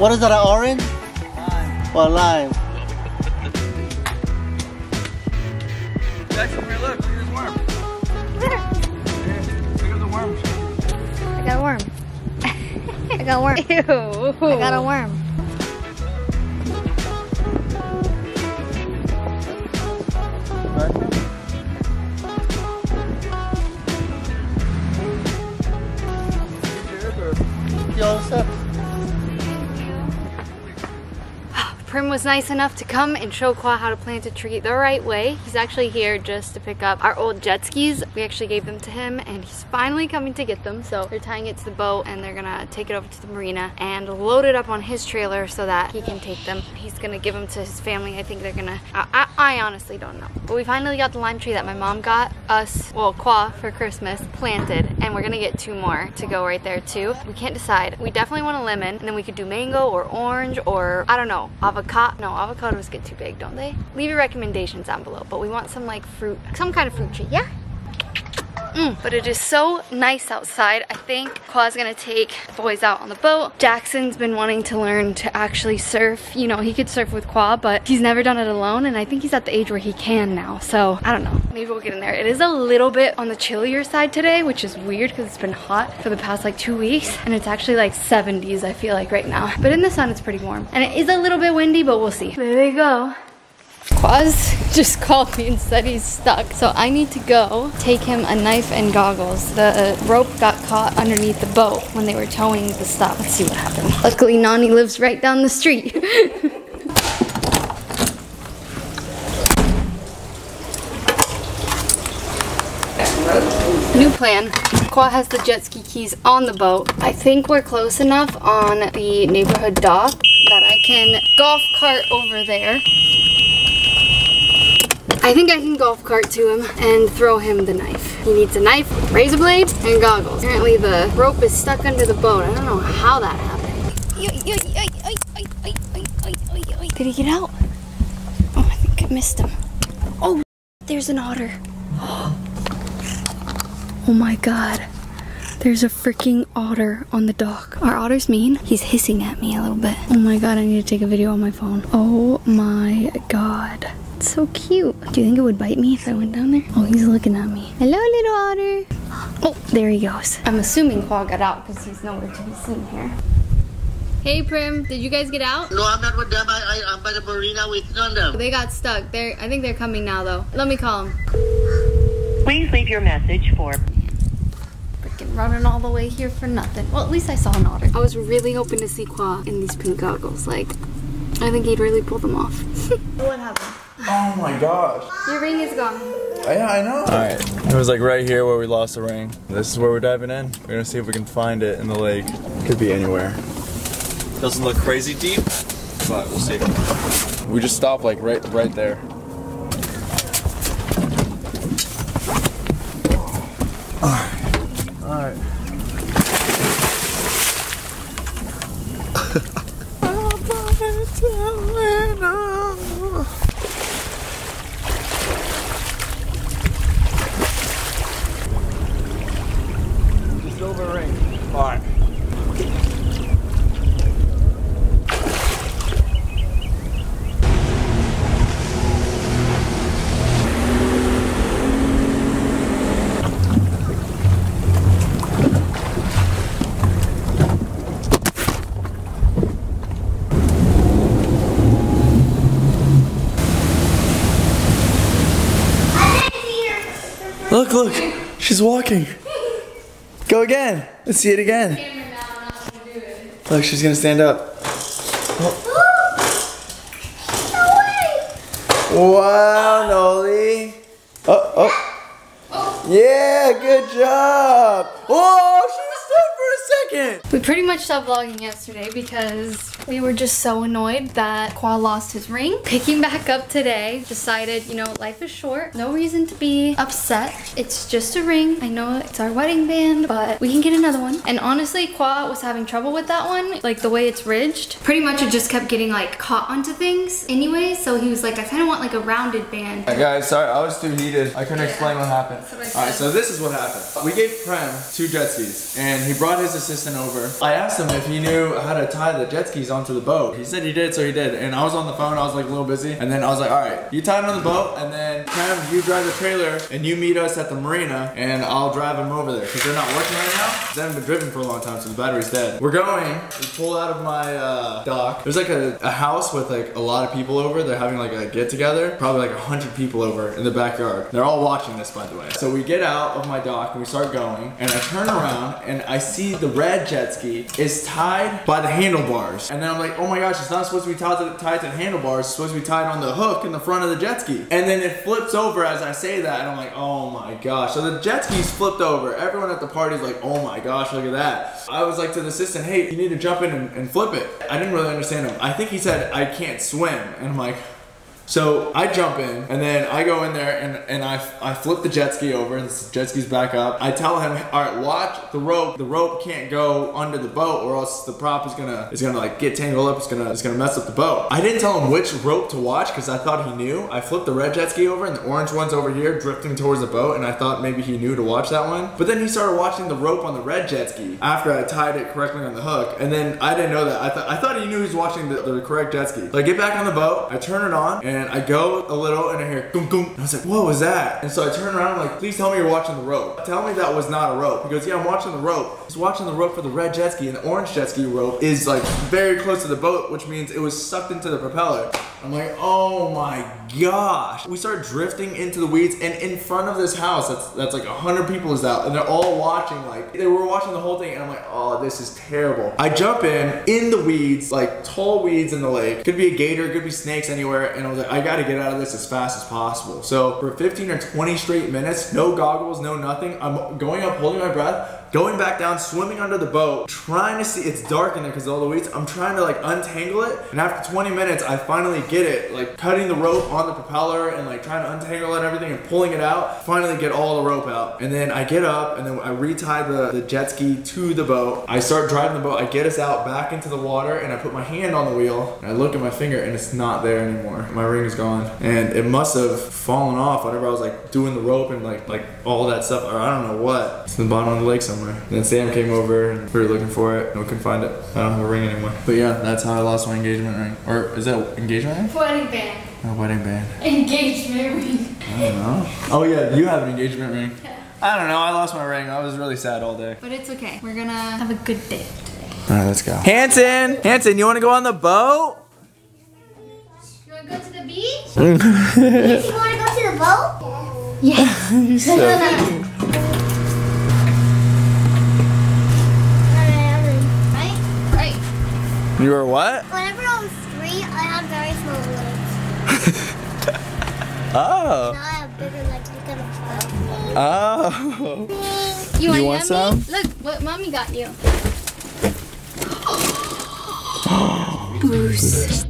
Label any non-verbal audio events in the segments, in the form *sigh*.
What is that, an orange? Lime. Or lime? Jackson, here, look. Look at this worm. Look at the worms. I got a worm. *laughs* I got a worm. Ew. I got a worm. Was nice enough to come and show Khoa how to plant a tree the right way. He's actually here just to pick up our old jet skis. We actually gave them to him and he's finally coming to get them. So they're tying it to the boat and they're gonna take it over to the marina and load it up on his trailer so that he can take them. He's gonna give them to his family. I think they're gonna, I, I, I honestly don't know. But we finally got the lime tree that my mom got us, well, Khoa for Christmas, planted. And we're gonna get two more to go right there too. We can't decide. We definitely want a lemon and then we could do mango or orange or I don't know, avocado. No, avocados get too big, don't they? Leave your recommendations down below. But we want some like fruit, some kind of fruit tree, yeah? Mm, but it is so nice outside. I think Khoa's gonna take boys out on the boat. Jackson's been wanting to learn to actually surf. You know, he could surf with Khoa, but he's never done it alone, and I think he's at the age where he can now. So, I don't know. Maybe we'll get in there. It is a little bit on the chillier side today, which is weird because it's been hot for the past like two weeks, and it's actually like 70s, I feel like, right now. But in the sun, it's pretty warm. And it is a little bit windy, but we'll see. There they go. Quaz *laughs* just called me and said he's stuck. So I need to go take him a knife and goggles. The rope got caught underneath the boat when they were towing the stuff. Let's see what happened. Luckily, Nani lives right down the street. *laughs* New plan. Khoa has the jet ski keys on the boat. I think we're close enough on the neighborhood dock that I can golf cart over there. I think I can golf cart to him and throw him the knife. He needs a knife, razor blade, and goggles. Apparently the rope is stuck under the boat. I don't know how that happened. Did he get out? Oh, I think I missed him. Oh, there's an otter. *gasps* Oh my god. There's a freaking otter on the dock. Are otters mean? He's hissing at me a little bit. Oh my god, I need to take a video on my phone. Oh my god. It's so cute. Do you think it would bite me if I went down there? Oh, he's looking at me. Hello, little otter. Oh, there he goes. I'm assuming Paul got out because he's nowhere to be seen here. Hey Prim, did you guys get out? No, I'm not with them. I, I, I'm by the marina with on them. They got stuck. They're I think they're coming now though. Let me call them. Please leave your message for Freaking running all the way here for nothing. Well, at least I saw an otter. I was really hoping to see Khoa in these pink goggles. Like, I think he'd really pull them off. *laughs* what happened? Oh my gosh. Your ring is gone. Yeah, I know. Alright. It was like right here where we lost the ring. This is where we're diving in. We're gonna see if we can find it in the lake. Could be anywhere. Doesn't look crazy deep, but we'll see. We just stopped like right right there. Look, look. She's walking. Go again. Let's see it again. Look, she's gonna stand up. *gasps* Wow, Noli. Oh, oh. Yeah, good job. Oh, second. We pretty much stopped vlogging yesterday because we were just so annoyed that Khoa lost his ring. Picking back up today, decided, you know, life is short. No reason to be upset. It's just a ring. I know it's our wedding band, but we can get another one. And honestly, Khoa was having trouble with that one, like the way it's ridged. Pretty much it just kept getting like caught onto things anyway. So he was like, I kind of want like a rounded band. Alright guys, sorry, I was too heated. I couldn't explain what happened. what Alright, so this is what happened. We gave Prem two jet skis, and he brought his assistant over. I asked him if he knew how to tie the jet skis onto the boat. He said he did, so he did. And I was on the phone, I was like a little busy. And then I was like, all right, you tie it on the boat, and then Cam, you drive the trailer, and you meet us at the marina, and I'll drive them over there. Because they're not working right now. They haven't been driven for a long time, so the battery's dead. We're going, we pull out of my uh, dock. There's like a, a house with like a lot of people over. They're having like a get together. Probably like a hundred people over in the backyard. They're all watching this, by the way. So we get out of my dock and we start going, and I turn around and I see the red jet ski is tied by the handlebars. And then I'm like, oh my gosh, it's not supposed to be tied to, tied to the handlebars. It's supposed to be tied on the hook in the front of the jet ski. And then it flips over as I say that, and I'm like, oh my gosh. So the jet ski's flipped over. Everyone at the party's like, oh my gosh, look at that. I was like to the assistant, hey, you need to jump in and, and flip it. I didn't really understand him. I think he said, I can't swim. And I'm like, so I jump in and then I go in there and, and I, I flip the jet ski over and the jet ski's back up. I tell him, all right, watch the rope. The rope can't go under the boat or else the prop is gonna is gonna like get tangled up. It's gonna it's gonna mess up the boat. I didn't tell him which rope to watch because I thought he knew. I flipped the red jet ski over and the orange one's over here drifting towards the boat and I thought maybe he knew to watch that one. But then he started watching the rope on the red jet ski after I tied it correctly on the hook. And then I didn't know that. I thought I thought he knew he was watching the, the correct jet ski. So I get back on the boat, I turn it on, and I go a little and I hear goom goom. And I was like, what was that? And so I turn around, I'm like, please tell me you're watching the rope. Tell me that was not a rope. He goes, yeah, I'm watching the rope. He's watching the rope for the red jet ski, and the orange jet ski rope is like very close to the boat, which means it was sucked into the propeller. I'm like, oh my gosh. We start drifting into the weeds, and in front of this house, that's that's like 100 people is out, and they're all watching, like, they were watching the whole thing, and I'm like, oh, this is terrible. I jump in, in the weeds, like tall weeds in the lake. Could be a gator, could be snakes anywhere, and I was like, I gotta get out of this as fast as possible. So for 15 or 20 straight minutes, no goggles, no nothing, I'm going up, holding my breath, going back down, swimming under the boat, trying to see, it's dark in there because all the weeds. I'm trying to like untangle it. And after 20 minutes, I finally get it, like cutting the rope on the propeller and like trying to untangle it and everything and pulling it out. Finally get all the rope out. And then I get up and then I retie the, the jet ski to the boat. I start driving the boat. I get us out back into the water and I put my hand on the wheel and I look at my finger and it's not there anymore. My ring is gone. And it must have fallen off whenever I was like doing the rope and like like all that stuff or I don't know what. It's in the bottom of the lake somewhere. And then Sam came over and we were looking for it and we couldn't find it. I don't have a ring anymore. But yeah, that's how I lost my engagement ring. Or is that engagement ring? Wedding band. A wedding band? Engagement ring. I don't know. Oh yeah, you have an engagement ring. I don't know. I lost my ring. I was really sad all day. But it's okay. We're gonna have a good day today. All right, let's go. Hanson, Hanson, you want to go on the boat? You wanna go to the beach? *laughs* you wanna go to the boat? So *laughs* cute. *laughs* Right? Right. You were what? Whenever I'm three, I have very small legs. Oh. Now I have bigger legs because I'm Oh. You, You want some? Look what mommy got you. *gasps*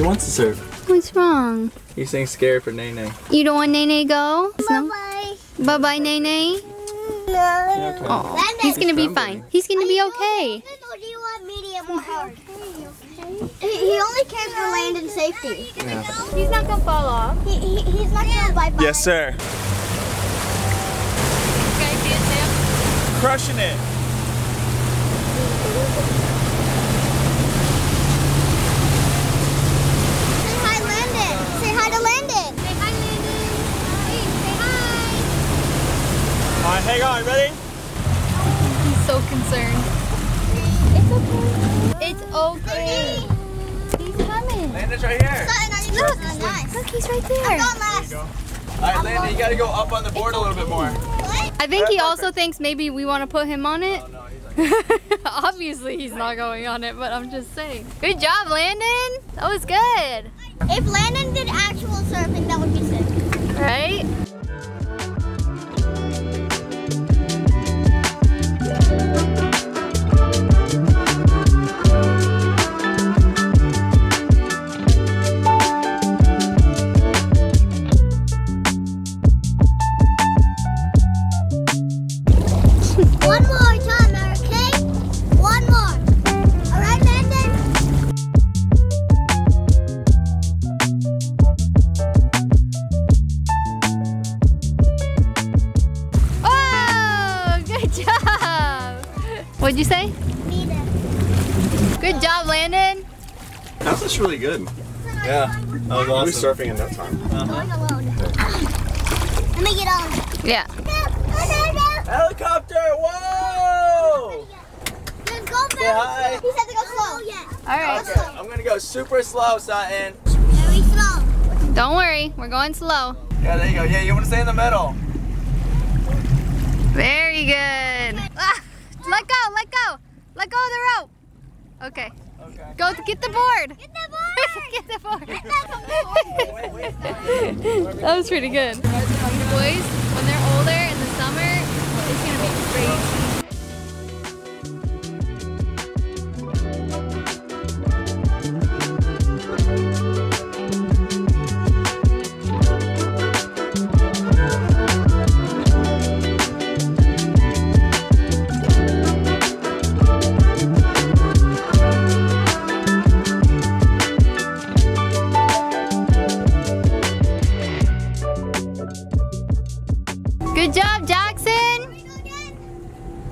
He wants to surf. What's wrong? He's saying scared for Nene. You don't want Nene go? No. Bye. Bye bye Nene. No. Aw, He's gonna be fine. He's gonna be okay. Do you want medium or hard? He, he only cares for land and safety. He's not gonna fall off. He, he, he's not gonna bye bye. Yes, sir. Crushing it. I think he also thinks maybe we want to put him on it. *laughs* Obviously, he's not going on it, but I'm just saying. Good job, Landon. That was good. If Landon did actual surfing, that would be sick. Right? Good. Yeah. I was awesome. surfing in no time. Going alone. Let me get on. Yeah. Helicopter! Whoa! Let's go Say hi. He said to go slow. Oh, yeah. All right. Okay, I'm gonna go super slow, Satin. Very slow. Don't worry, we're going slow. Yeah, there you go. Yeah, you wanna stay in the middle. Very good. Ah, let go, let go. Let go of the rope. Okay. Okay. Go get the board. Get the board. That was pretty good. Boys, Good job, Jackson.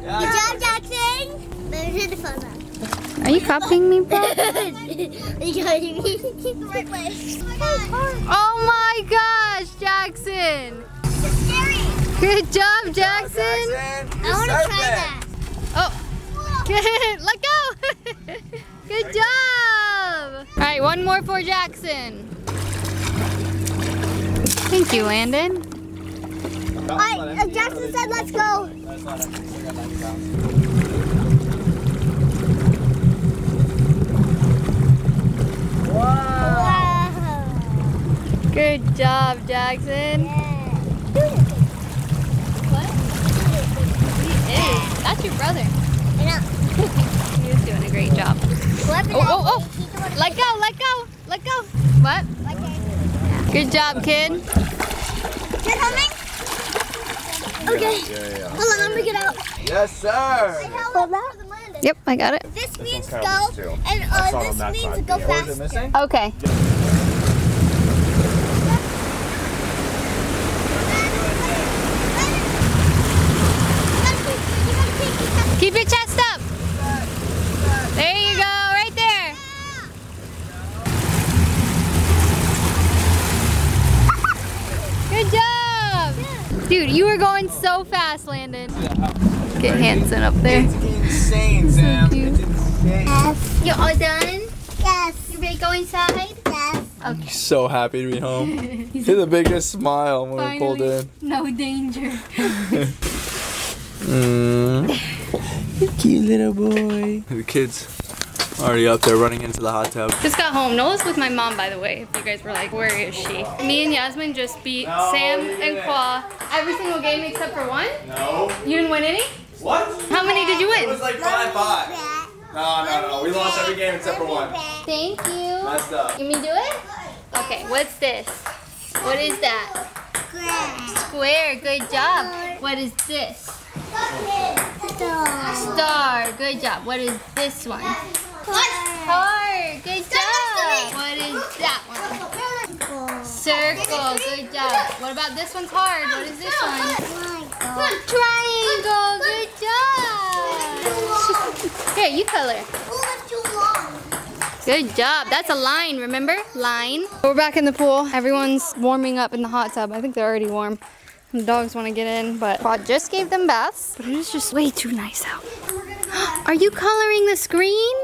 Good job, Jackson. Let me turn the phone on. Are you copying me, bro? *laughs* you got me. right. Oh my gosh, Jackson. Good job, Jackson. Jackson, I want to try that. Oh, good. *laughs* Let go. *laughs* Good job. All right, one more for Jackson. Thank you, Landon. Alright, uh, Jackson said let's go. Wow. Good job, Jackson. What? He is. That's your brother. *laughs* He is doing a great job. Oh, oh, oh. one Let go, let go, let go. What? Good job, kid. You're coming? Okay. Yeah, yeah. Hold on, I'm gonna get out. Yes, sir. Hold that. Yep, I got it. This means go, and uh, this means side. go Yeah. What is it fast. Okay. Keep your chest up. There you go, right there. Good job. Dude, you were going so fast, Landon. Get Hanson up there. It's insane, Sam. cute. It's insane. You all done? Yes. You ready to go inside? Yes. So happy to be home. *laughs* He had the biggest smile when we pulled in. No danger. *laughs* Mm. *laughs* Cute little boy. The kids already up there running into the hot tub. Just got home. Nola's with my mom, by the way. If you guys were like, where is she? Me and Yasmin just beat No, Sam and. Khoa every single game except for one. No. You didn't win any? What? How many did you win? It was like five five. No, no, no. We lost every game except for one. Thank you. Messed up. You mean do it? Okay, what's this? What is that? Square. Good job. What is this? Star. Star. Good job. What is this one? Heart. Good job. What is that one? Circle. Good job. What about this one's hard? What is this one? Triangle. Good job. Here, you color. Good job. That's a line, remember? Line. We're back in the pool. Everyone's warming up in the hot tub. I think they're already warm. The dogs want to get in, but Quad just gave them baths. But it is just way too nice out. *gasps* Are you coloring the screen?